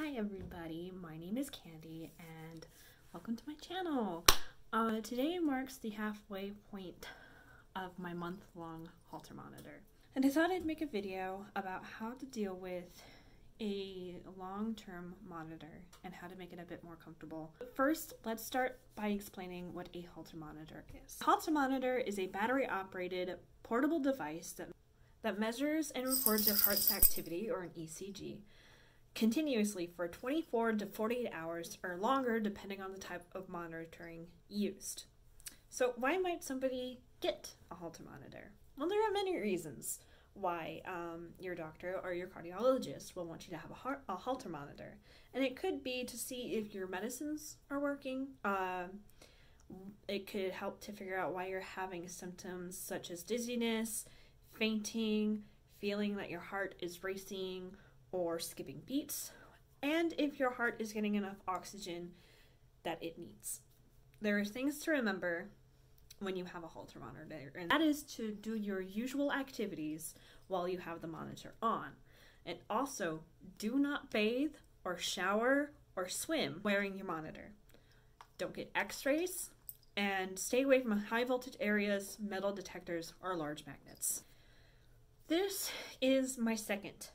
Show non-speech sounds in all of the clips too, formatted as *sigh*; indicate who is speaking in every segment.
Speaker 1: Hi everybody, my name is Candy and welcome to my channel. Uh, today marks the halfway point of my month-long Holter monitor. And I thought I'd make a video about how to deal with a long-term monitor and how to make it a bit more comfortable. First, let's start by explaining what a Holter monitor is. A Holter monitor is a battery-operated portable device that, that measures and records your heart's activity, or an ECG, continuously for 24 to 48 hours or longer, depending on the type of monitoring used. So, why might somebody get a Holter monitor? Well, there are many reasons why um, your doctor or your cardiologist will want you to have a, a Holter monitor. And it could be to see if your medicines are working. Uh, it could help to figure out why you're having symptoms such as dizziness, fainting, feeling that your heart is racing, or skipping beats, and if your heart is getting enough oxygen that it needs. There are things to remember when you have a Holter monitor, and that is to do your usual activities while you have the monitor on. And also, do not bathe or shower or swim wearing your monitor. Don't get x rays, and stay away from high voltage areas, metal detectors, or large magnets. This is my second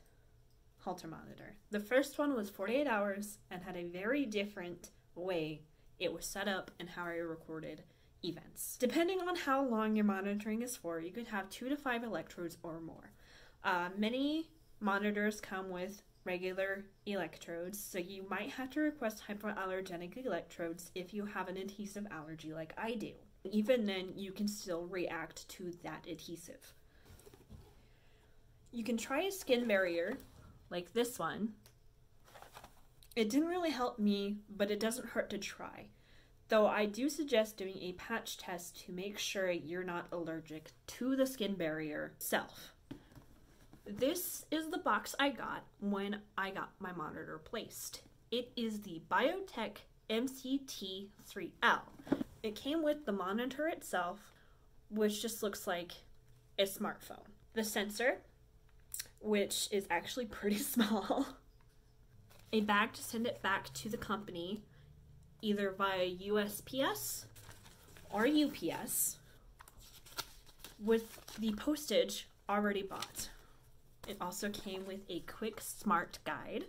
Speaker 1: Holter monitor. The first one was 48 hours and had a very different way it was set up and how I recorded events. Depending on how long your monitoring is for, you could have two to five electrodes or more. Uh, many monitors come with regular electrodes, so you might have to request hypoallergenic electrodes if you have an adhesive allergy like I do. Even then, you can still react to that adhesive. You can try a skin barrier like this one. It didn't really help me, but it doesn't hurt to try. Though I do suggest doing a patch test to make sure you're not allergic to the skin barrier itself. This is the box I got when I got my monitor placed. It is the BioTel MCT3L. It came with the monitor itself, which just looks like a smartphone. The sensor which is actually pretty *laughs* small. a bag to send it back to the company, either via USPS or UPS, with the postage already bought. It also came with a quick smart guide,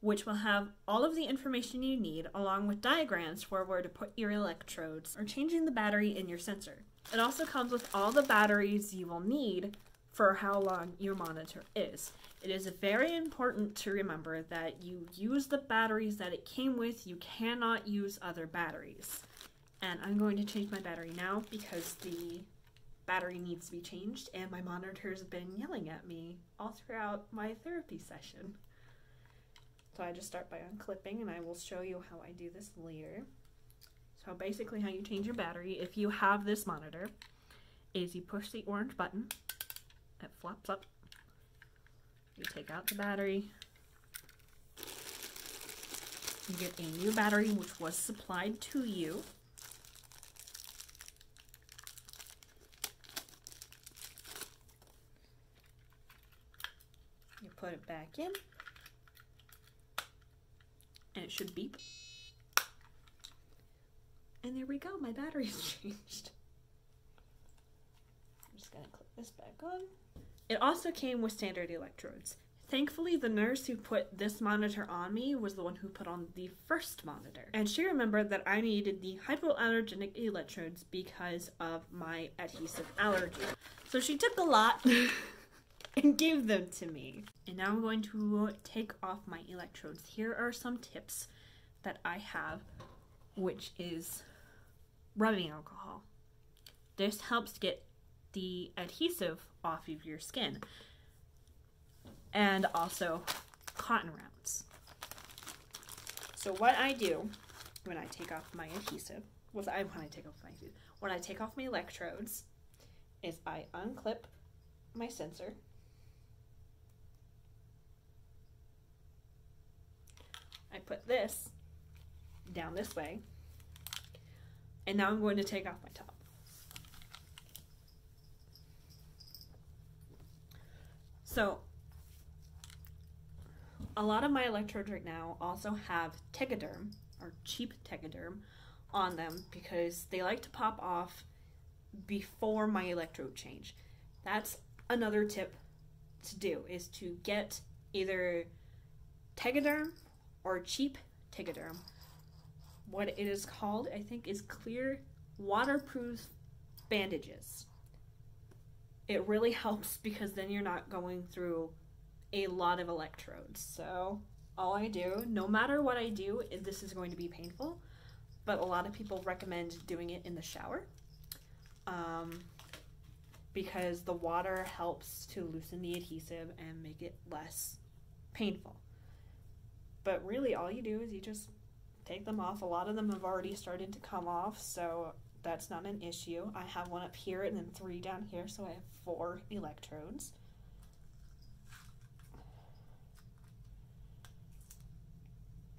Speaker 1: which will have all of the information you need along with diagrams for where to put your electrodes or changing the battery in your sensor. It also comes with all the batteries you will need for how long your monitor is. It is very important to remember that you use the batteries that it came with. You cannot use other batteries. And I'm going to change my battery now because the battery needs to be changed and my monitor's been yelling at me all throughout my therapy session. So I just start by unclipping and I will show you how I do this later. So basically how you change your battery if you have this monitor is you push the orange button it flops up. You take out the battery. You get a new battery which was supplied to you. You put it back in and it should beep. And there we go, my battery's *laughs* changed. I'm just gonna clip this back on. It also came with standard electrodes. Thankfully, the nurse who put this monitor on me was the one who put on the first monitor. And she remembered that I needed the hypoallergenic electrodes because of my adhesive allergy. So she took a lot *laughs* and gave them to me. And now I'm going to take off my electrodes. Here are some tips that I have, which is rubbing alcohol. This helps get the adhesive off of your skin. And also cotton rounds. So what I do when I take off my adhesive, was I when I take off my when I take off my electrodes, is I unclip my sensor. I put this down this way. And now I'm going to take off my top. So A lot of my electrodes right now also have Tegaderm or cheap Tegaderm on them because they like to pop off before my electrode change. That's another tip to do is to get either Tegaderm or cheap Tegaderm. What it is called, I think, is clear waterproof bandages. It really helps because then you're not going through a lot of electrodes. So, all I do, no matter what I do, is this is going to be painful, but a lot of people recommend doing it in the shower um, because the water helps to loosen the adhesive and make it less painful. But really, all you do is you just take them off. A lot of them have already started to come off, so that's not an issue. I have one up here and then three down here, so I have four electrodes.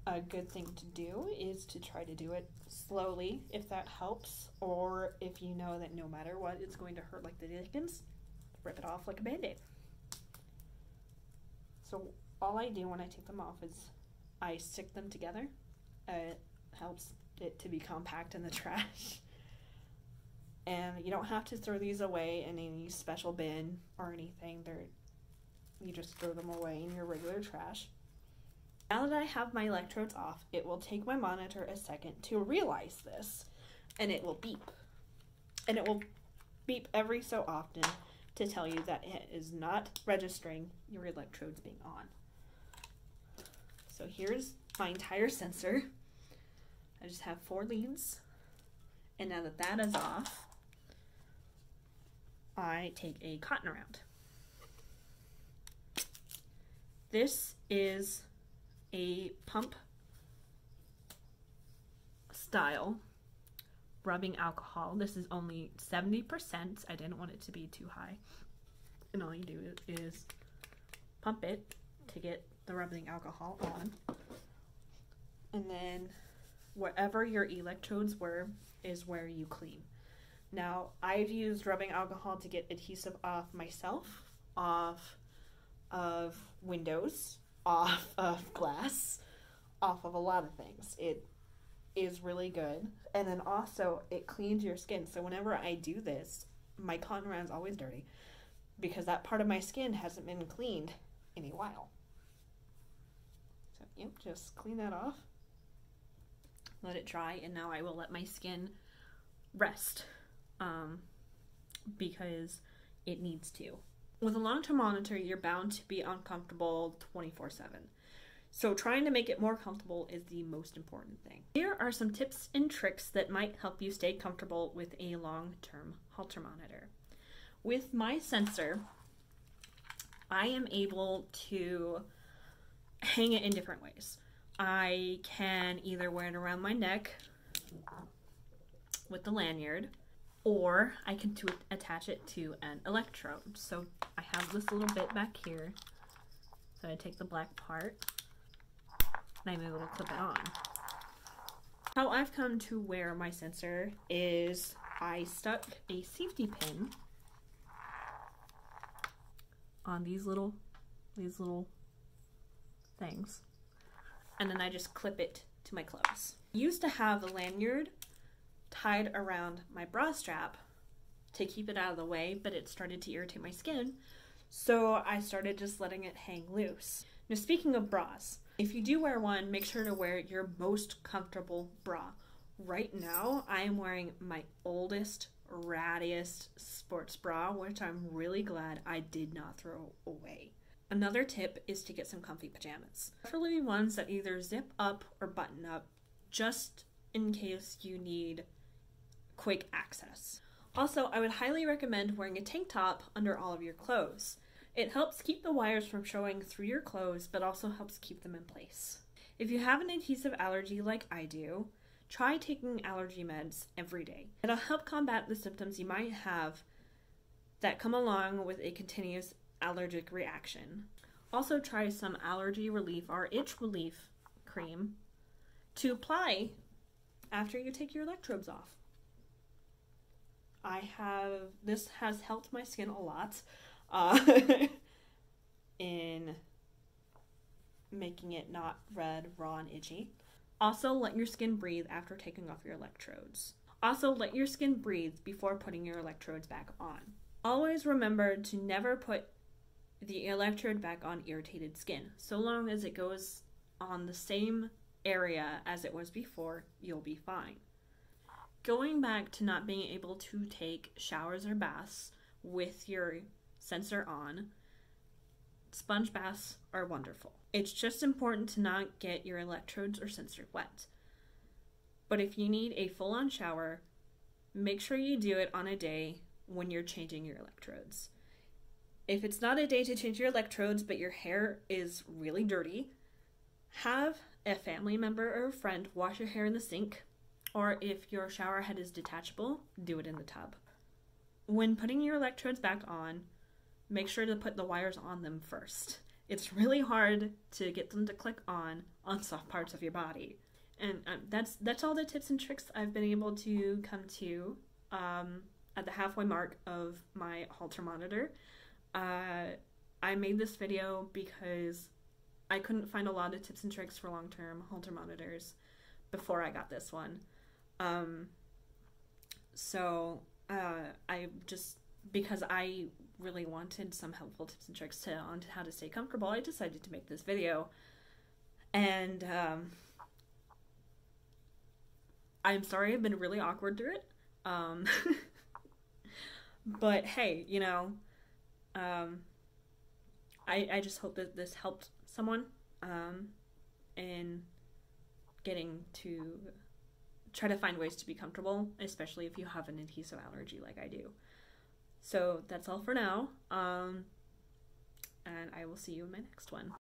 Speaker 1: a good thing to do is to try to do it slowly if that helps, or if you know that no matter what, it's going to hurt like the dickens, rip it off like a band aid. So, all I do when I take them off is I stick them together. Uh, it helps it to be compact in the *laughs* trash. And you don't have to throw these away in any special bin or anything. They're you just throw them away in your regular trash. Now that I have my electrodes off, it will take my monitor a second to realize this, and it will beep. And it will beep every so often to tell you that it is not registering your electrodes being on. So here's my entire sensor. I just have four leads. And now that that is off, I take a cotton round. This is a pump style rubbing alcohol. This is only 70%. I didn't want it to be too high. And all you do is pump it to get the rubbing alcohol on. And then wherever your electrodes were is where you clean. Now, I've used rubbing alcohol to get adhesive off myself, off of windows, off *laughs* of glass, off of a lot of things. It is really good. And then also, it cleans your skin. So whenever I do this, my cotton round's always dirty because that part of my skin hasn't been cleaned in a while. So, yep, just clean that off. Let it dry, and now I will let my skin rest um, because it needs to. With a long term monitor, you're bound to be uncomfortable 24 7. So, trying to make it more comfortable is the most important thing. Here are some tips and tricks that might help you stay comfortable with a long term Holter monitor. With my sensor, I am able to hang it in different ways. I can either wear it around my neck with the lanyard, or I can to attach it to an electrode. So I have this little bit back here. So I take the black part and I'm able clip it on. How I've come to wear my sensor is I stuck a safety pin on these little these little things and then I just clip it to my clothes. I used to have a lanyard tied around my bra strap to keep it out of the way, but it started to irritate my skin, so I started just letting it hang loose. Now, speaking of bras, if you do wear one, make sure to wear your most comfortable bra. Right now, I am wearing my oldest, rattiest sports bra, which I'm really glad I did not throw away. Another tip is to get some comfy pajamas, preferably ones that either zip up or button up, just in case you need quick access. Also, I would highly recommend wearing a tank top under all of your clothes. It helps keep the wires from showing through your clothes, but also helps keep them in place. If you have an adhesive allergy like I do, try taking allergy meds every day. It'll help combat the symptoms you might have that come along with a continuous allergic reaction. Also, try some allergy relief or itch relief cream to apply after you take your electrodes off. I have this has helped my skin a lot uh, *laughs* in making it not red, raw, and itchy. Also, let your skin breathe after taking off your electrodes. Also, let your skin breathe before putting your electrodes back on. Always remember to never put the electrode back on irritated skin. So long as it goes on the same area as it was before, you'll be fine. Going back to not being able to take showers or baths with your sensor on, sponge baths are wonderful. It's just important to not get your electrodes or sensor wet. But if you need a full on shower, make sure you do it on a day when you're changing your electrodes. If it's not a day to change your electrodes, but your hair is really dirty, have a family member or a friend wash your hair in the sink, or if your shower head is detachable, do it in the tub. When putting your electrodes back on, make sure to put the wires on them first. It's really hard to get them to click on on soft parts of your body. And um, that's that's all the tips and tricks I've been able to come to um, at the halfway mark of my Holter monitor. Uh, I made this video because I couldn't find a lot of tips and tricks for long term Holter monitors before I got this one. Um, so uh, I just, because I really wanted some helpful tips and tricks to, on how to stay comfortable, I decided to make this video. And um, I'm sorry I've been really awkward through it. Um, *laughs* but hey, you know, um, I, I just hope that this helped someone um, in getting to try to find ways to be comfortable, especially if you have an adhesive allergy like I do. So that's all for now. Um, and I will see you in my next one.